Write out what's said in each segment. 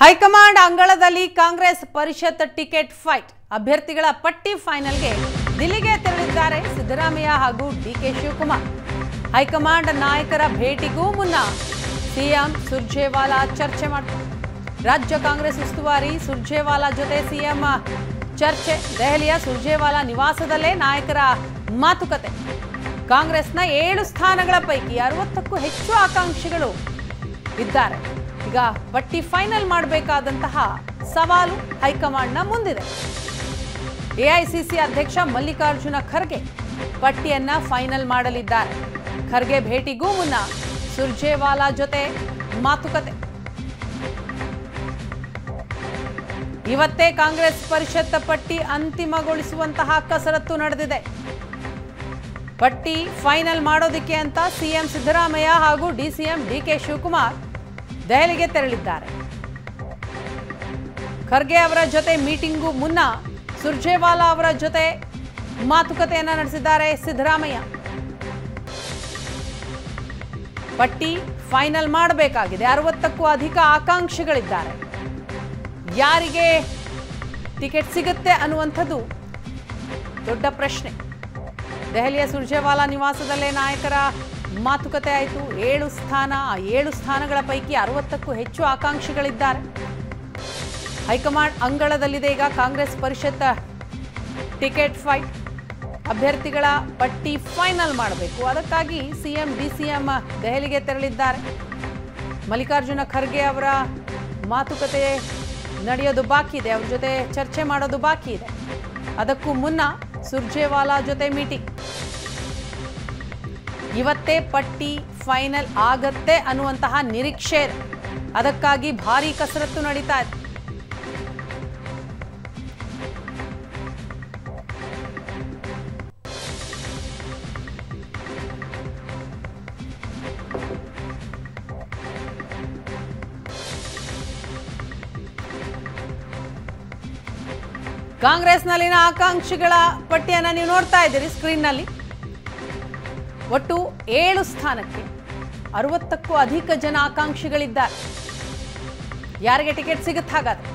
High command ಅಂಗಳದಲ್ಲಿ ಕಾಂಗ್ರೆಸ್ ಪರಿಷತ್ ticket fight. ಅಭ್ಯರ್ಥಿಗಳ ಪಟ್ಟಿ ಫೈನಲ್ಗೆ ದಿಲ್ಲಿಗೆ ತೆರಳಿದ್ದಾರೆ ಸಿದ್ದರಾಮಯ್ಯ ಹಾಗೂ ಡಿಕೆ ಶಿವಕುಮಾರ್. ಹೈಕಮಾಂಡ್ ನಾಯಕರ ಭೇಟಿಗೂ ಮುನ್ನ ಸಿಎಂ ಸುರ್ಜೇವಾಲಾ ಚರ್ಚೆ ಮಾಡ್ತಾರೆ ರಾಜ್ಯ ಕಾಂಗ್ರೆಸ್ ಉಸ್ತುವಾರಿ ಸುರ್ಜೇವಾಲಾ ಜೊತೆ ಸಿಎಂ ಚರ್ಚೆ. ದೆಹಲಿಯ ಸುರ್ಜೇವಾಲಾ ನಿವಾಸದಲ್ಲೇ ನಾಯಕರ ಮಾತುಕತೆ. ಕಾಂಗ್ರೆಸ್ನ ಏಳು ಸ್ಥಾನಗಳ ಪೈಕಿ ಅರವತ್ತಕ್ಕೂ ಹೆಚ್ಚು ಆಕಾಂಕ್ಷಿಗಳು ಇದ್ದಾರೆ. ಈಗ ಬಟ್ಟಿ ಫೈನಲ್ ಮಾಡಬೇಕಾದಂತಹ ಸವಾಲು ಹೈಕಮಾಂಡ್ನ ಮುಂದಿದೆ. ಎಐಸಿಸಿ ಅಧ್ಯಕ್ಷ ಮಲ್ಲಿಕಾರ್ಜುನ ಖರ್ಗೆ ಪಟ್ಟಿಯನ್ನ ಫೈನಲ್ ಮಾಡಲಿದ್ದಾರೆ. ಖರ್ಗೆ ಭೇಟಿಗೂ ಮುನ್ನ ಸುರ್ಜೇವಾಲಾ ಜೊತೆ ಮಾತುಕತೆ. ಇವತ್ತೇ ಕಾಂಗ್ರೆಸ್ ಪರಿಷತ್ ಪಟ್ಟಿ ಅಂತಿಮಗೊಳಿಸುವಂತಹ ಕಸರತ್ತು ನಡೆದಿದೆ. ಪಟ್ಟಿ ಫೈನಲ್ ಮಾಡೋದಿಕ್ಕೆ ಅಂತ ಸಿಎಂ ಸಿದ್ದರಾಮಯ್ಯ ಹಾಗೂ ಡಿಸಿಎಂ ಡಿಕೆ ಶಿವಕುಮಾರ್ ದೆಹಲಿಗೆ ತೆರಳಿದ್ದಾರೆ. ಖರ್ಗೆ ಅವರ ಜೊತೆ ಮೀಟಿಂಗು ಮುನ್ನ ಸುರ್ಜೇವಾಲಾ ಅವರ ಜೊತೆ ಮಾತುಕತೆಯನ್ನ ನಡೆಸಿದ್ದಾರೆ ಸಿದ್ದರಾಮಯ್ಯ. ಪಟ್ಟಿ ಫೈನಲ್ ಮಾಡಬೇಕಾಗಿದೆ. ಅರವತ್ತಕ್ಕೂ ಅಧಿಕ ಆಕಾಂಕ್ಷಿಗಳಿದ್ದಾರೆ. ಯಾರಿಗೆ ಟಿಕೆಟ್ ಸಿಗುತ್ತೆ ಅನ್ನುವಂಥದ್ದು ದೊಡ್ಡ ಪ್ರಶ್ನೆ. ದೆಹಲಿಯ ಸುರ್ಜೇವಾಲಾ ನಿವಾಸದಲ್ಲೇ ನಾಯಕರ ಮಾತುಕತೆ ಆಯಿತು. ಏಳು ಸ್ಥಾನ, ಆ ಏಳು ಸ್ಥಾನಗಳ ಪೈಕಿ ಅರವತ್ತಕ್ಕೂ ಹೆಚ್ಚು ಆಕಾಂಕ್ಷಿಗಳಿದ್ದಾರೆ. ಹೈಕಮಾಂಡ್ ಅಂಗಳದಲ್ಲಿದೆ ಈಗ ಕಾಂಗ್ರೆಸ್ ಪರಿಷತ್ ಟಿಕೆಟ್ ಫೈಟ್. ಅಭ್ಯರ್ಥಿಗಳ ಪಟ್ಟಿ ಫೈನಲ್ ಮಾಡಬೇಕು. ಅದಕ್ಕಾಗಿ ಸಿಎಂ, ಡಿಸಿಎಂ ದೆಹಲಿಗೆ ತೆರಳಿದ್ದಾರೆ. ಮಲ್ಲಿಕಾರ್ಜುನ ಖರ್ಗೆ ಅವರ ಮಾತುಕತೆ ನಡೆಯೋದು ಬಾಕಿ ಇದೆ. ಅವ್ರ ಜೊತೆ ಚರ್ಚೆ ಮಾಡೋದು ಬಾಕಿ ಇದೆ. ಅದಕ್ಕೂ ಮುನ್ನ ಸುರ್ಜೇವಾಲಾ ಜೊತೆ ಮೀಟಿಂಗ್. ಇವತ್ತೇ ಪಟ್ಟಿ ಫೈನಲ್ ಆಗತ್ತೆ ಅನ್ನುವಂತಹ ನಿರೀಕ್ಷೆ ಅದಕ್ಕಾಗಿ ಭಾರಿ ಕಸರತ್ತು ನಡೀತಾ ಇದೆ. ಕಾಂಗ್ರೆಸ್ನಲ್ಲಿನ ಆಕಾಂಕ್ಷಿಗಳ ಪಟ್ಟಿಯನ್ನು ನೀವು ನೋಡ್ತಾ ಇದ್ದೀರಿ ಸ್ಕ್ರೀನ್ನಲ್ಲಿ. ಒಟ್ಟು ಏಳು ಸ್ಥಾನಕ್ಕೆ ಅರವತ್ತಕ್ಕೂ ಅಧಿಕ ಜನ ಆಕಾಂಕ್ಷಿಗಳಿದ್ದಾರೆ. ಯಾರಿಗೆ ಟಿಕೆಟ್ ಸಿಗುತ್ತೆ ಹಾಗಾದ್ರೆ?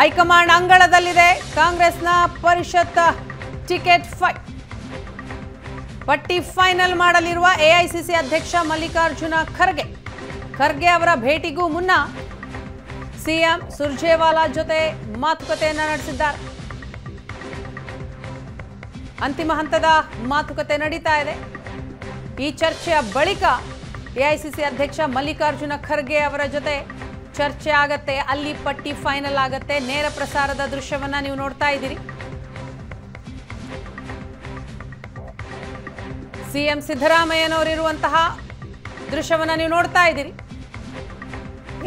ಹೈಕಮಾಂಡ್ ಅಂಗಳದಲ್ಲಿದೆ ಕಾಂಗ್ರೆಸ್ನ ಪರಿಷತ್ ಟಿಕೆಟ್ ಫೈ, ಪಟ್ಟಿ ಫೈನಲ್ ಮಾಡಲಿರುವ ಎಐಸಿಸಿ ಅಧ್ಯಕ್ಷ ಮಲ್ಲಿಕಾರ್ಜುನ ಖರ್ಗೆ. ಖರ್ಗೆ ಅವರ ಭೇಟಿಗೂ ಮುನ್ನ ಸಿಎಂ ಸುರ್ಜೇವಾಲಾ ಜೊತೆ ಮಾತುಕತೆಯನ್ನ ನಡೆಸಿದ್ದಾರೆ. ಅಂತಿಮ ಹಂತದ ಮಾತುಕತೆ ನಡೀತಾ ಇದೆ. ಈ ಚರ್ಚೆಯ ಬಳಿಕ ಎಐಸಿಸಿ ಅಧ್ಯಕ್ಷ ಮಲ್ಲಿಕಾರ್ಜುನ ಖರ್ಗೆ ಅವರ ಜೊತೆ ಚರ್ಚೆ ಆಗತ್ತೆ, ಅಲ್ಲಿ ಪಟ್ಟಿ ಫೈನಲ್ ಆಗತ್ತೆ, ನೇರ ಪ್ರಸಾರದ ದೃಶ್ಯವನ್ನ ನೀವು ನೋಡ್ತಾ ಇದ್ದೀರಿ. ಸಿಎಂ ಸಿದ್ದರಾಮಯ್ಯನವರಿರುವಂತಹ ದೃಶ್ಯವನ್ನ ನೀವು ನೋಡ್ತಾ ಇದ್ದೀರಿ.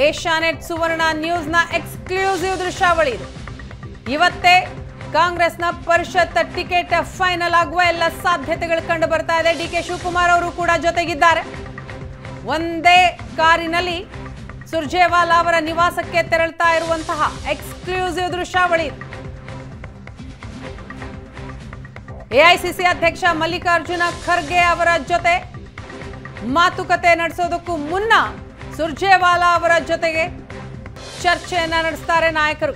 ಏಷ್ಯಾನೆಟ್ ಸುವರ್ಣ ನ್ಯೂಸ್ನ ಎಕ್ಸ್ಕ್ಲೂಸಿವ್ ದೃಶ್ಯಾವಳಿ ಇದು. ಇವತ್ತೇ ಕಾಂಗ್ರೆಸ್ನ ಪರಿಷತ್ ಟಿಕೆಟ್ ಫೈನಲ್ ಆಗುವ ಎಲ್ಲ ಸಾಧ್ಯತೆಗಳು ಕಂಡು ಬರ್ತಾ ಇದೆ. ಡಿ ಕೆ ಶಿವಕುಮಾರ್ ಅವರು ಕೂಡ ಜೊತೆಗಿದ್ದಾರೆ. ಒಂದೇ ಕಾರಿನಲ್ಲಿ ಸುರ್ಜೇವಾಲಾ ಅವರ ನಿವಾಸಕ್ಕೆ ತೆರಳುತ್ತಾ ಇರುವಂತಹ ಎಕ್ಸ್ಕ್ಲೂಸಿವ್ ದೃಶ್ಯಾವಳಿ. ಎಐಸಿಸಿ ಅಧ್ಯಕ್ಷ ಮಲ್ಲಿಕಾರ್ಜುನ ಖರ್ಗೆ ಅವರ ಜೊತೆ ಮಾತುಕತೆ ನಡೆಸೋದಕ್ಕೂ ಮುನ್ನ ಸುರ್ಜೇವಾಲಾ ಅವರ ಜೊತೆಗೆ ಚರ್ಚೆಯನ್ನ ನಡೆಸ್ತಾರೆ ನಾಯಕರು.